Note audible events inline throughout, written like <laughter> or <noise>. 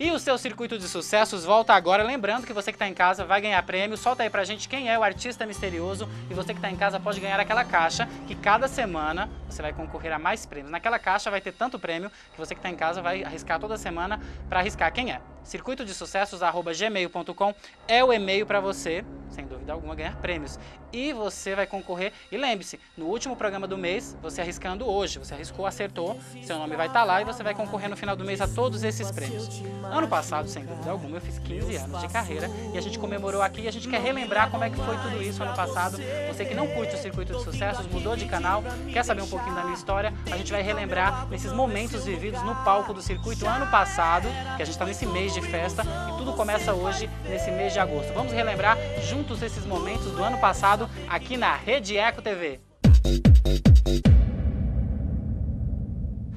E o seu circuito de sucessos volta agora. Lembrando que você que está em casa vai ganhar prêmio. Solta aí pra gente quem é o artista misterioso. E você que está em casa pode ganhar aquela caixa que cada semana você vai concorrer a mais prêmios. Naquela caixa vai ter tanto prêmio que você que está em casa vai arriscar toda semana para arriscar quem é. Circuito de sucessos@gmail.com é o e-mail para você, sem dúvida alguma, ganhar prêmios. E você vai concorrer. E lembre-se, no último programa do mês, você arriscando hoje, você arriscou, acertou, seu nome vai estar tá lá e você vai concorrer no final do mês a todos esses prêmios. Ano passado, sem dúvida alguma, eu fiz 15 anos de carreira e a gente comemorou aqui e a gente quer relembrar como é que foi tudo isso ano passado. Você que não curte o circuito de sucessos, mudou de canal, quer saber um pouquinho da minha história, a gente vai relembrar nesses momentos vividos no palco do circuito ano passado, que a gente está nesse mês de festa e tudo começa hoje, nesse mês de agosto. Vamos relembrar juntos esses momentos do ano passado aqui na Rede Eco TV.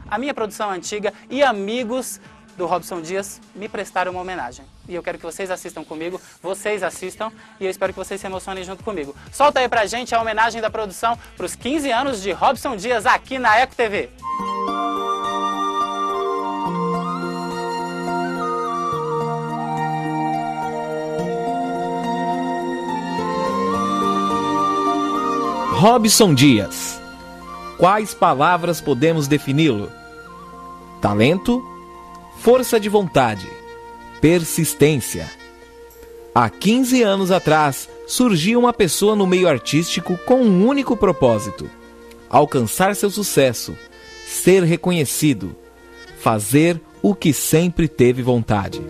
A minha produção antiga e amigos do Robson Dias me prestaram uma homenagem. E eu quero que vocês assistam comigo, vocês assistam e eu espero que vocês se emocionem junto comigo. Solta aí pra gente a homenagem da produção para os 15 anos de Robson Dias aqui na Eco TV. Robson Dias. Quais palavras podemos defini-lo? Talento, força de vontade, persistência. Há 15 anos atrás, surgiu uma pessoa no meio artístico com um único propósito: alcançar seu sucesso, ser reconhecido, fazer o que sempre teve vontade.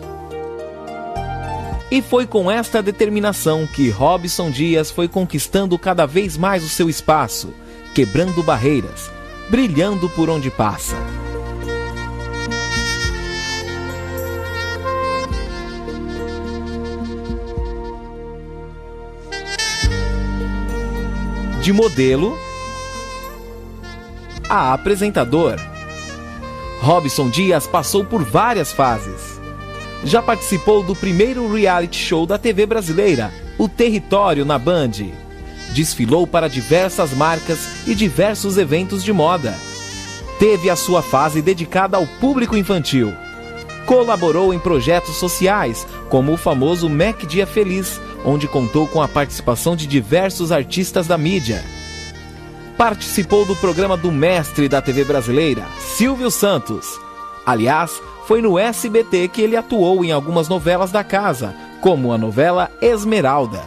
E foi com esta determinação que Robson Dias foi conquistando cada vez mais o seu espaço, quebrando barreiras, brilhando por onde passa. de modelo a apresentador. Robson Dias passou por várias fases. Já participou do primeiro reality show da TV brasileira, O Território na Band. Desfilou para diversas marcas e diversos eventos de moda. Teve a sua fase dedicada ao público infantil. Colaborou em projetos sociais, como o famoso Mac Dia Feliz, onde contou com a participação de diversos artistas da mídia. Participou do programa do mestre da TV brasileira, Silvio Santos. Aliás, foi no SBT que ele atuou em algumas novelas da casa, como a novela Esmeralda.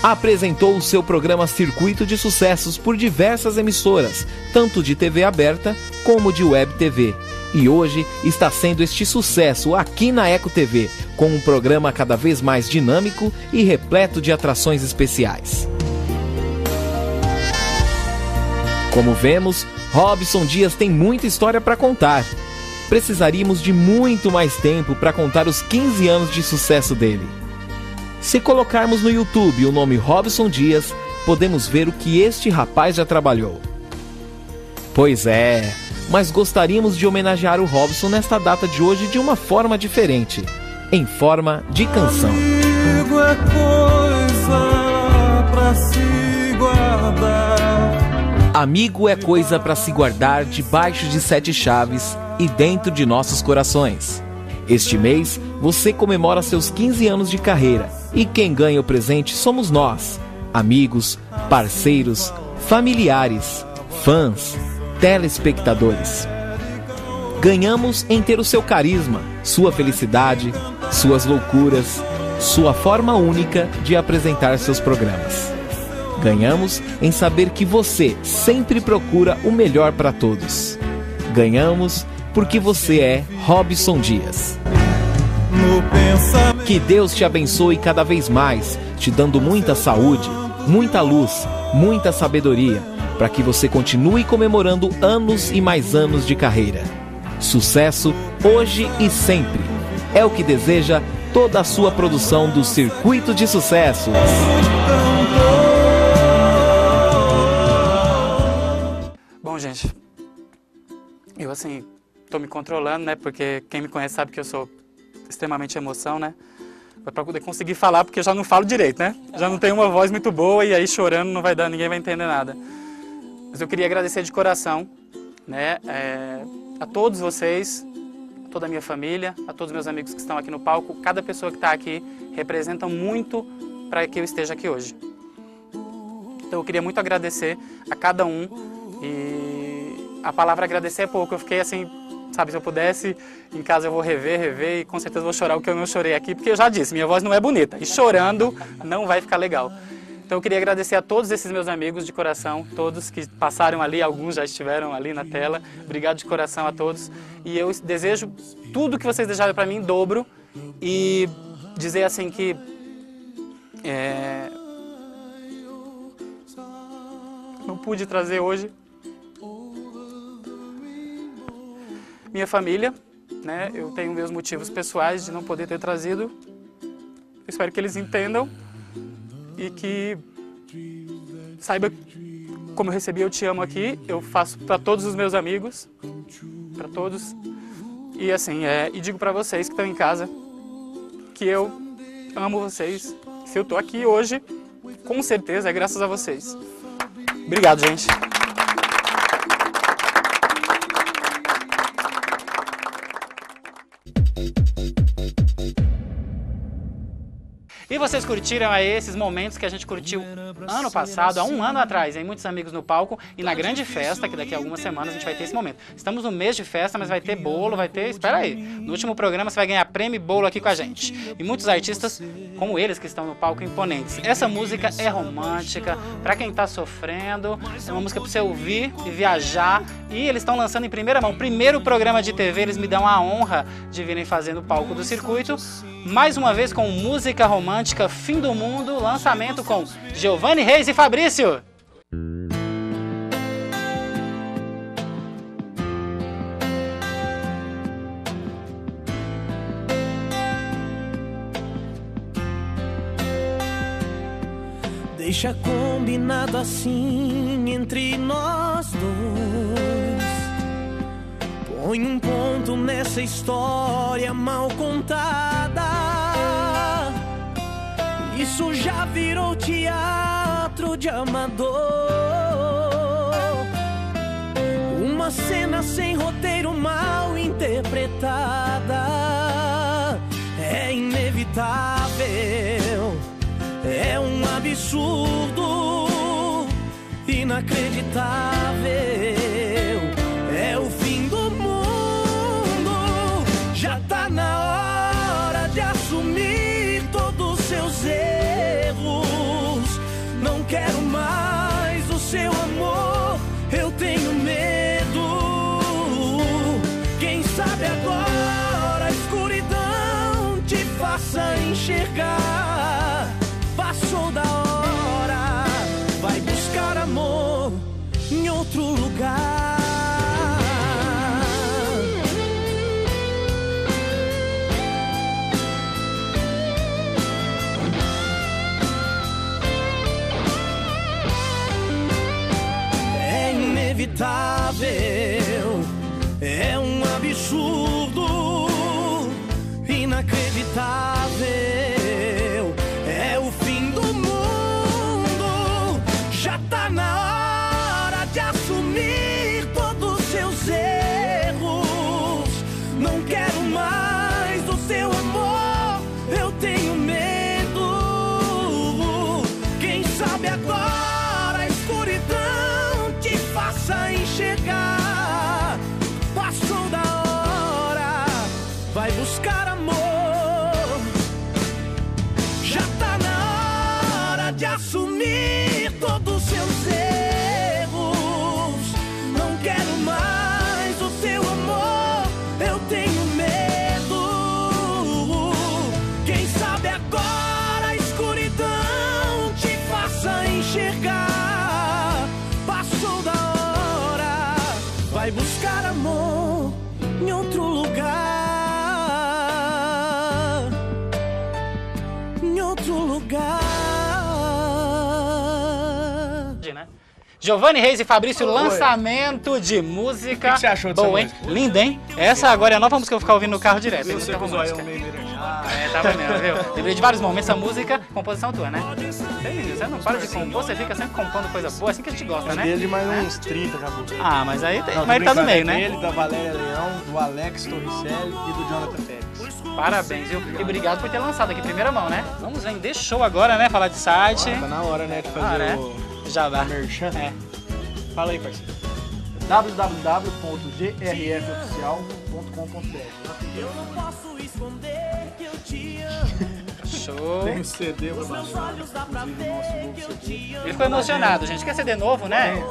Apresentou o seu programa Circuito de Sucessos por diversas emissoras, tanto de TV aberta como de web TV e hoje está sendo este sucesso aqui na Eco TV, com um programa cada vez mais dinâmico e repleto de atrações especiais. Como vemos, Robson Dias tem muita história para contar. Precisaríamos de muito mais tempo para contar os 15 anos de sucesso dele. Se colocarmos no YouTube o nome Robson Dias, podemos ver o que este rapaz já trabalhou. Pois é, mas gostaríamos de homenagear o Robson nesta data de hoje de uma forma diferente, em forma de canção. Amigo é coisa pra se guardar. Amigo é coisa para se guardar debaixo de sete chaves e dentro de nossos corações. Este mês, você comemora seus 15 anos de carreira e quem ganha o presente somos nós, amigos, parceiros, familiares, fãs telespectadores. Ganhamos em ter o seu carisma, sua felicidade, suas loucuras, sua forma única de apresentar seus programas. Ganhamos em saber que você sempre procura o melhor para todos. Ganhamos porque você é Robson Dias. Que Deus te abençoe cada vez mais, te dando muita saúde, muita luz, muita sabedoria para que você continue comemorando anos e mais anos de carreira. Sucesso hoje e sempre. É o que deseja toda a sua produção do Circuito de Sucessos. Bom, gente, eu assim, tô me controlando, né? Porque quem me conhece sabe que eu sou extremamente emoção, né? para poder conseguir falar, porque eu já não falo direito, né? Já não tenho uma voz muito boa e aí chorando não vai dar, ninguém vai entender nada. Mas eu queria agradecer de coração né, é, a todos vocês, a toda a minha família, a todos os meus amigos que estão aqui no palco, cada pessoa que está aqui representa muito para que eu esteja aqui hoje. Então eu queria muito agradecer a cada um e a palavra agradecer é pouco. Eu fiquei assim, sabe, se eu pudesse, em casa eu vou rever, rever e com certeza vou chorar o que eu não chorei aqui, porque eu já disse, minha voz não é bonita e chorando não vai ficar legal. Então eu queria agradecer a todos esses meus amigos de coração, todos que passaram ali, alguns já estiveram ali na tela. Obrigado de coração a todos. E eu desejo tudo que vocês deixaram para mim dobro e dizer assim que é, não pude trazer hoje minha família, né? Eu tenho meus motivos pessoais de não poder ter trazido. Eu espero que eles entendam e que saiba como eu recebi Eu Te Amo aqui. Eu faço para todos os meus amigos, para todos. E assim, é, e digo para vocês que estão em casa que eu amo vocês. Se eu tô aqui hoje, com certeza é graças a vocês. Obrigado, gente. E vocês curtiram aí esses momentos que a gente curtiu ano passado, há um ano atrás, em muitos amigos no palco e na grande festa, que daqui a algumas semanas a gente vai ter esse momento. Estamos no mês de festa, mas vai ter bolo, vai ter. Espera aí. No último programa você vai ganhar prêmio e bolo aqui com a gente. E muitos artistas, como eles, que estão no palco imponentes. Essa música é romântica, para quem tá sofrendo, é uma música para você ouvir e viajar. E eles estão lançando em primeira mão. Primeiro programa de TV, eles me dão a honra de virem fazendo o palco do circuito. Mais uma vez com música romântica Fim do Mundo, lançamento com Giovanni Reis e Fabrício. Deixa combinado assim entre nós dois. Põe um ponto nessa história mal contada. Isso já virou teatro de amador. Uma cena sem roteiro mal interpretada. É inevitável, é um absurdo, inacreditável. Inacreditável. É um absurdo, Giovanni Reis e Fabrício, Oi. lançamento de música. O que, você achou dessa Boa, hein? Linda, hein? Essa agora é a nova música que eu vou ficar ouvindo no carro direto. Eu sei que o meio É, tava mesmo, viu? Lembrei de vários momentos, essa música, composição tua, né? Você, menino, você não para de compor, você fica sempre compondo coisa boa, assim que a gente gosta, né? Dele mais uns 30 já publicou. Ah, mas aí tem, Não, mas ele tá no meio, é né? Dele, da Valéria Leão, do Alex Torricelli e do Jonathan Pérez. Parabéns, viu? E obrigado por ter lançado aqui em primeira mão, né? Vamos vender show agora, né? Falar de site. Tá na hora, né, de fazer Ah, né? o Já dá. merchan. É. Fala aí, parceiro. www.grfoficial.com.br Eu não posso esconder que eu te amo. Show. Tem um CD pra baixar, Olhos dá pra inclusive nosso ver novo que eu CD. te amo. Ele ficou emocionado, gente. Quer CD novo, né?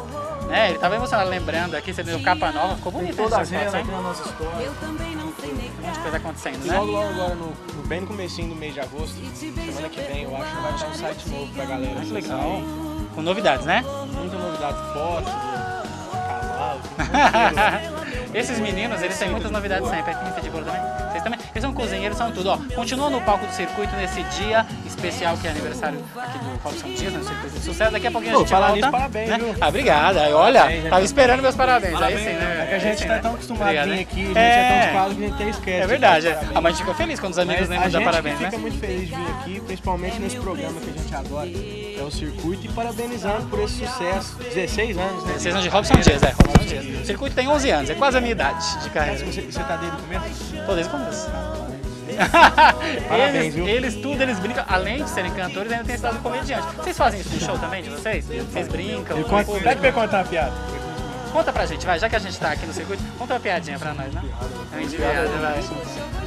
É, ele tava emocionado lembrando aqui, CD do capa nova. Ficou Tem bonito toda a essas fotos, venda, hein? tem a nossa história. Eu também não sei Muita negar. coisa acontecendo, E né? logo, logo agora, no, no- bem no comecinho do mês de agosto, semana que vem, eu acho que vai estar um site novo pra galera. Ah, que legal. Com novidades, né? Muita novidade, foto, do <laughs> cavalo. Esses meninos, eles têm muitas novidades sempre. Aqui tem de bolo também. Vocês também. Eles são cozinheiros, são tudo. Ó, continua no palco do circuito nesse dia especial que é aniversário aqui do Robson Dias, né, no circuito de sucesso. Daqui a pouquinho a gente falar volta. nisso, parabéns, né? viu? Ah, obrigado. Aí, Olha, Parabéns, né, tava esperando meus parabéns. Aí sim, né? É que a gente Aí tá sim, tão né? acostumado Obrigado, a vir né? aqui, a gente É. é tão descalado que a gente até esquece. É de verdade. é. parabéns. A mãe ficou feliz quando os amigos Mas lembram a de dar gente parabéns, né? fica muito feliz de vir aqui, principalmente nesse programa que a gente adora, é o circuito, e parabenizando por esse sucesso. 16 anos, né? 16 anos de Robson Dias, é. Robson Dias. O circuito tem 11 anos, é quase a minha idade de Mas carreira. Você, você tá desde o começo? Tô desde o começo. <laughs> Parabéns, eles, viu? eles tudo, eles brincam, além de serem cantores, ainda tem esse lado comediante. Vocês fazem isso no show também de vocês? Vocês brincam? Pede pra contar uma piada. Conta pra gente, vai, já que a gente tá aqui no circuito, conta uma piadinha pra nós, né? É uma piada, vai.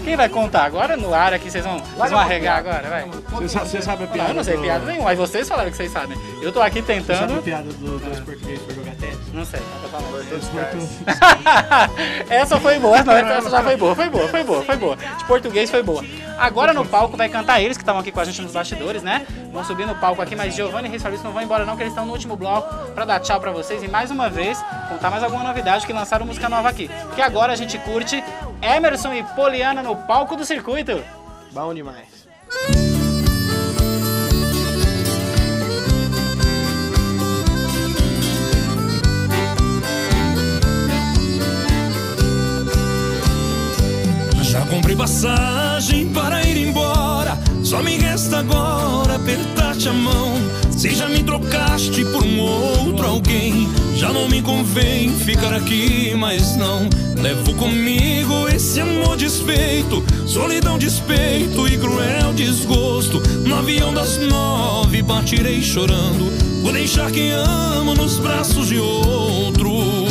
Quem vai contar agora no ar aqui? Vocês vão, vocês vão arregar agora, vai? Você sabe, você sabe a Não, piada? eu não sei do- piada nenhuma, aí vocês falaram que vocês sabem. Eu tô aqui Você sabe a tentando. piada do dois portugueses pra jogar Não sei, tá <laughs> essa foi boa, não, essa já foi boa, foi boa, foi boa, foi boa. De português foi boa. Agora no palco vai cantar eles que estavam aqui com a gente nos bastidores, né? Vão subir no palco aqui, mas Giovanni e Reis Fabrício não vão embora não, que eles estão no último bloco pra dar tchau pra vocês e mais uma vez contar mais alguma novidade que lançaram música nova aqui. Que agora a gente curte Emerson e Poliana no palco do circuito. Bom demais. Comprei passagem para ir embora. Só me resta agora apertar-te a mão. Se já me trocaste por um outro alguém, já não me convém ficar aqui, mas não. Levo comigo esse amor desfeito, solidão, despeito e cruel desgosto. No avião das nove partirei chorando. Vou deixar quem amo nos braços de outro.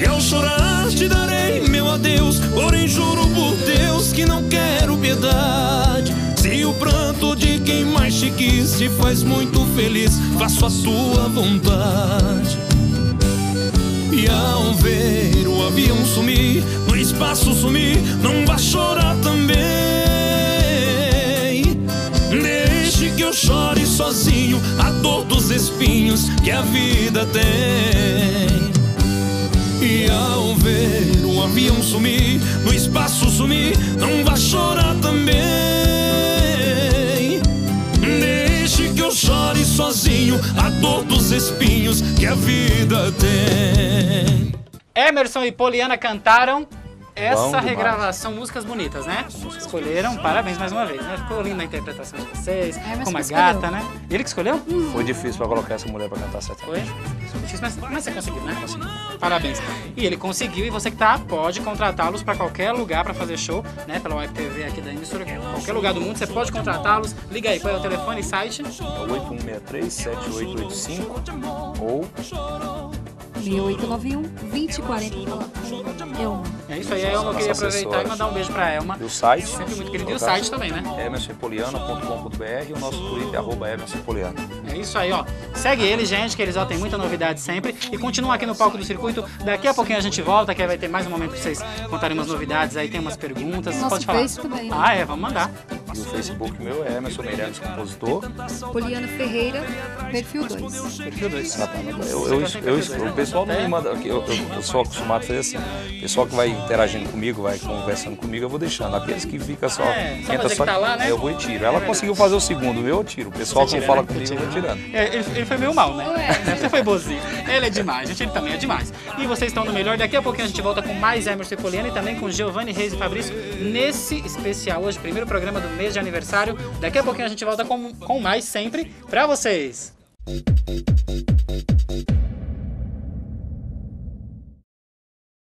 E ao chorar te darei meu adeus Porém juro por Deus que não quero piedade Se o pranto de quem mais te quis te faz muito feliz Faço a tua vontade e ao ver o avião sumir, no espaço sumir, não vá chorar também. Deixe que eu chore sozinho a dor dos espinhos que a vida tem. E ao ver o avião sumir, no espaço sumir, não vá chorar também. Deixe que eu chore sozinho a dor dos espinhos que a vida tem. Emerson e Poliana cantaram Bom essa demais. regravação, músicas bonitas, né? Escolheram, parabéns mais uma vez, né? Ficou linda a interpretação de vocês, Emerson com uma escolheu. gata, né? Ele que escolheu? Foi difícil pra colocar essa mulher pra cantar sertanejo. Foi? Difícil, Mas, mas você conseguiu, né? Conseguiu. Parabéns. E ele conseguiu, e você que tá, pode contratá-los pra qualquer lugar pra fazer show, né? Pela Web TV aqui da emissora, qualquer lugar do mundo, você pode contratá-los. Liga aí, qual é o telefone e site? É 8163-7885 ou 6891 2040 Eu. É isso aí, a Elma, eu queria aproveitar e mandar um beijo pra Elma. e o site. Sempre muito querido. E o site também, né? emersonpoliana.com.br e o nosso Twitter, arroba emersonpoliana. É isso aí, ó. Segue eles, gente, que eles ó, tem muita novidade sempre. E continua aqui no palco do circuito. Daqui a pouquinho a gente volta, que aí vai ter mais um momento pra vocês contarem umas novidades. Aí tem umas perguntas. Nosso pode falar. Face também, né? Ah, é, vamos mandar. E o Facebook meu é Emerson Meirelles Compositor. Poliana Ferreira, perfil 2. Perfil 2. Eu, eu, eu, o pessoal não me manda. Eu, eu, eu sou acostumado a fazer assim. O pessoal que vai interagindo comigo, vai conversando comigo, eu vou deixando. Aqueles que fica só. É, só entra tá lá, né? Eu vou e tiro. Ela conseguiu fazer o segundo, eu tiro. O pessoal que fala né? comigo, eu vou tira. tirando. É, ele, ele foi meio mal, né? Você foi bozinho. Ele é demais, gente. Ele também é demais. E vocês estão no melhor. Daqui a pouquinho a gente volta com mais Emerson e Poliana e também com Giovanni Reis e Fabrício nesse especial hoje, primeiro programa do mês de aniversário. Daqui a pouquinho a gente volta com, com mais sempre pra vocês.